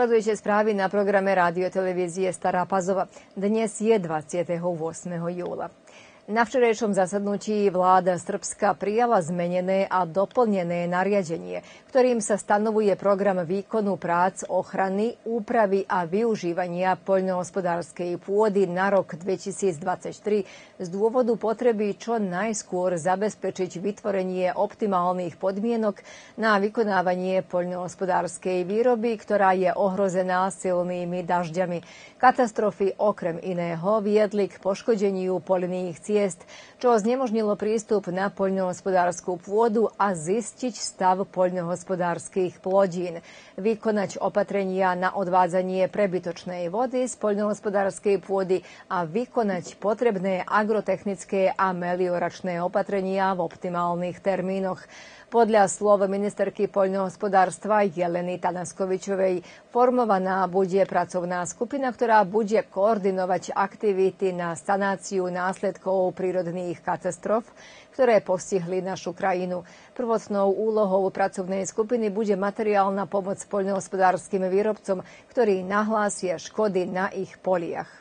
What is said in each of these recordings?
Следујќи справи на програме радиотелевизија Стара Пазова. Днес е 28 јула. Na včerajšom zasadnutí vláda Srbska prijala zmenené a doplnené nariadenie, ktorým sa stanovuje program výkonu prác ochrany, úpravy a využívania poľnohospodárskej pôdy na rok 2023 z dôvodu potreby čo najskôr zabezpečiť vytvorenie optimálnych podmienok na vykonávanie poľnohospodárskej výroby, ktorá je ohrozená silnými dažďami. Katastrofy okrem iného viedli k poškodeniu poľných ciest, čo znemožnilo prístup na poľnohospodárskú pôdu a zistiť stav poľnohospodárskych plodín, vykonať opatrenia na odvádzanie prebytočnej vody z poľnohospodárskej pôdy a vykonať potrebné agrotechnické a melioračné opatrenia v optimálnych termínoch. Podľa slov ministerky poľnohospodárstva Jeleny Tanaskovičovej formovaná bude pracovná skupina, ktorá bude koordinovať aktivity na sanáciu následkov prírodných katastrof, ktoré postihli našu krajinu. Prvotnou úlohou pracovnej skupiny bude materiálna pomoc poľnohospodárskym výrobcom, ktorí nahlásia škody na ich poliach.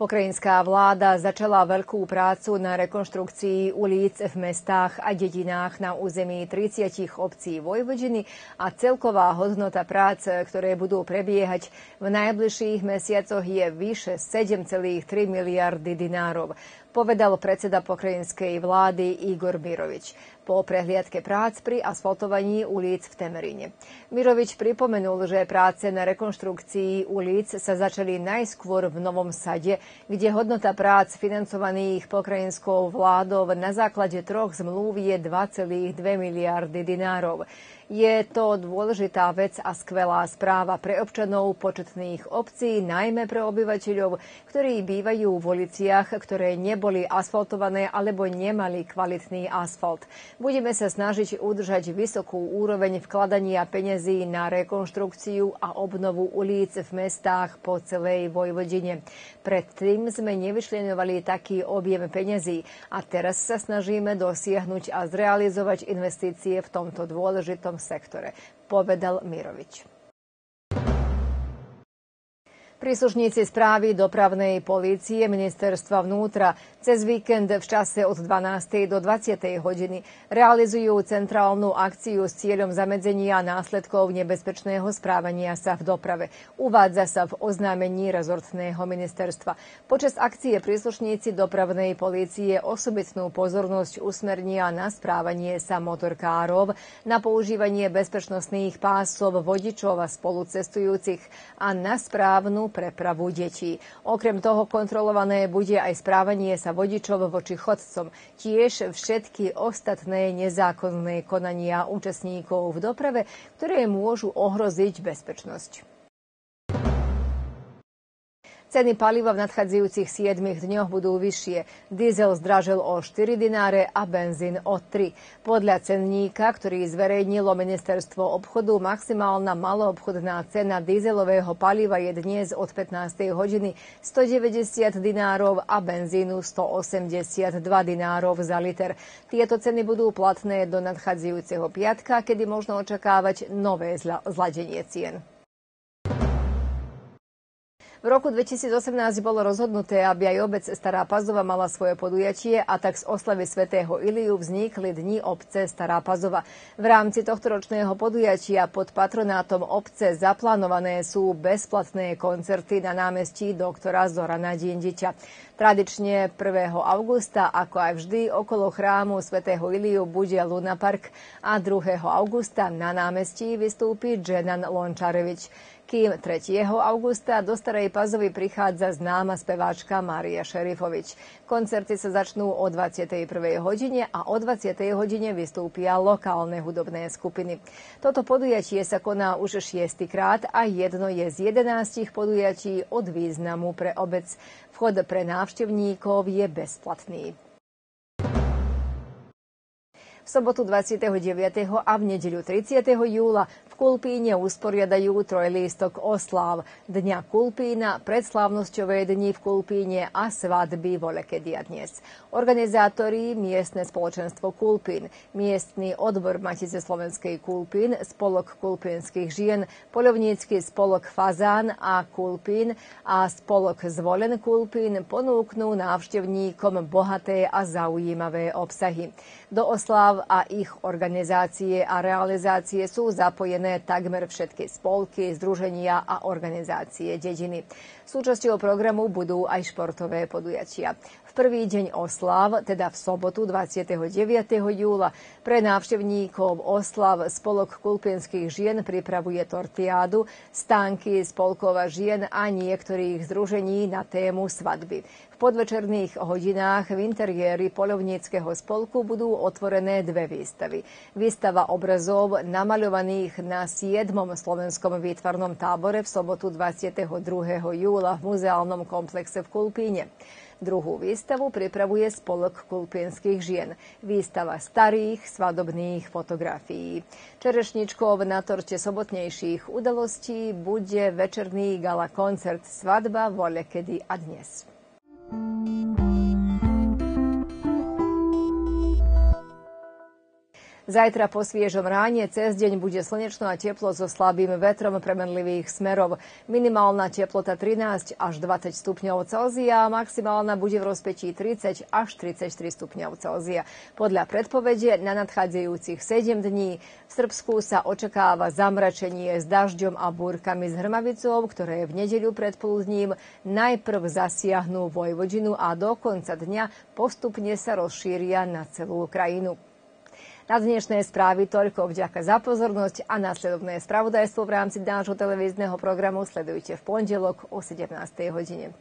Pokrajinská vláda začala veľkú prácu na rekonštrukcii ulic v mestách a dedinách na území 30 obcí Vojvodiny a celková hodnota prác, ktoré budú prebiehať v najbližších mesiacoch je vyše 7,3 miliardy dinárov povedal predseda pokrajinskej vlády Igor Mirovič po prehliadke prác pri asfaltovaní ulic v Temeríne. Mirovič pripomenul, že práce na rekonštrukcii ulic sa začali najskôr v Novom Sade, kde hodnota prác financovaných pokrajinskou vládou na základe troch zmluv je 2,2 miliardy dinárov. Je to dôležitá vec a skvelá správa pre občanov početných obcí, najmä pre obyvateľov, ktorí bývajú v uliciach, ktoré neboli asfaltované alebo nemali kvalitný asfalt. Budeme sa snažiť udržať vysokú úroveň vkladania peniazí na rekonštrukciu a obnovu ulic v mestách po celej Vojvodine. Predtým sme nevyšlenovali taký objem peniazí a teraz sa snažíme dosiahnuť a zrealizovať investície v tomto dôležitom sektore, povedal Mirovič. Príslušníci správy dopravnej polície ministerstva vnútra cez víkend v čase od 12. do 20. hodiny realizujú centrálnu akciu s cieľom zamedzenia následkov nebezpečného správania sa v doprave. Uvádza sa v oznámení rezortného ministerstva. Počas akcie príslušníci dopravnej polície osobitnú pozornosť usmernia na správanie sa motorkárov, na používanie bezpečnostných pásov vodičov a spolucestujúcich a na správnu prepravu detí. Okrem toho kontrolované bude aj správanie sa vodičov voči chodcom. Tiež všetky ostatné nezákonné konania účastníkov v doprave, ktoré môžu ohroziť bezpečnosť. Ceny paliva v nadchádzajúcich 7 dňoch budú vyššie. Diesel zdražil o 4 dináre a benzín o 3. Podľa cenníka, ktorý zverejnilo ministerstvo obchodu, maximálna maloobchodná cena dieselového paliva je dnes od 15. hodiny 190 dinárov a benzínu 182 dinárov za liter. Tieto ceny budú platné do nadchádzajúceho piatka, kedy možno očakávať nové zladenie cien. V roku 2018 bolo rozhodnuté, aby aj obec Stará Pazova mala svoje podujatie a tak z oslavy svätého Iliu vznikli dni obce Stará Pazova. V rámci tohto ročného podujatia pod patronátom obce zaplánované sú bezplatné koncerty na námestí doktora Zorana Dindiťa. Tradične 1. augusta, ako aj vždy, okolo chrámu svätého Iliu bude Luna Park a 2. augusta na námestí vystúpi Dženan Lončarevič kým 3. augusta do Starej Pazovy prichádza známa speváčka Mária Šerifovič. Koncerty sa začnú o 21. hodine a o 20. hodine vystúpia lokálne hudobné skupiny. Toto podujatie sa koná už 6. krát a jedno je z 11 podujatí od významu pre obec. Vchod pre návštevníkov je bezplatný v sobotu 29. a v nedeľu 30. júla Kulpíne usporiadajú trojlístok oslav Dňa Kulpína, predslávnosťové dni v Kulpíne a svadby volekedia dnes. Organizátori miestne spoločenstvo Kulpín, miestny odbor Matice Slovenskej Kulpín, spolok kulpínskych žien, polovnícky spolok Fazán a Kulpín a spolok Zvolen Kulpín ponúknú návštevníkom bohaté a zaujímavé obsahy. Do oslav a ich organizácie a realizácie sú zapojené takmer všetky spolky, združenia a organizácie dediny. Súčasťou programu budú aj športové podujatia. V prvý deň oslav, teda v sobotu 29. júla, pre návštevníkov oslav Spolok kulpinských žien pripravuje tortiádu, stánky spolkova žien a niektorých združení na tému svadby podvečerných hodinách v interiéri polovníckého spolku budú otvorené dve výstavy. Výstava obrazov namaľovaných na 7. slovenskom výtvarnom tábore v sobotu 22. júla v muzeálnom komplexe v Kulpíne. Druhú výstavu pripravuje Spolok kulpinských žien. Výstava starých svadobných fotografií. Čerešničkou na torte sobotnejších udalostí bude večerný gala koncert Svadba vole kedy a dnes. Zajtra po sviežom ráne cez deň bude slnečno a teplo so slabým vetrom premenlivých smerov. Minimálna teplota 13 až 20 stupňov Celzia maximálna bude v rozpetí 30 až 33 stupňov Celzia. Podľa predpovede na nadchádzajúcich 7 dní v Srbsku sa očakáva zamračenie s dažďom a búrkami s hrmavicou, ktoré v nedeľu predpoludním najprv zasiahnu Vojvodinu a do konca dňa postupne sa rozšíria na celú krajinu. Na dnešné správy toľko vďaka za pozornosť a následovné spravodajstvo v rámci nášho televízneho programu sledujte v pondelok o 17. hodine.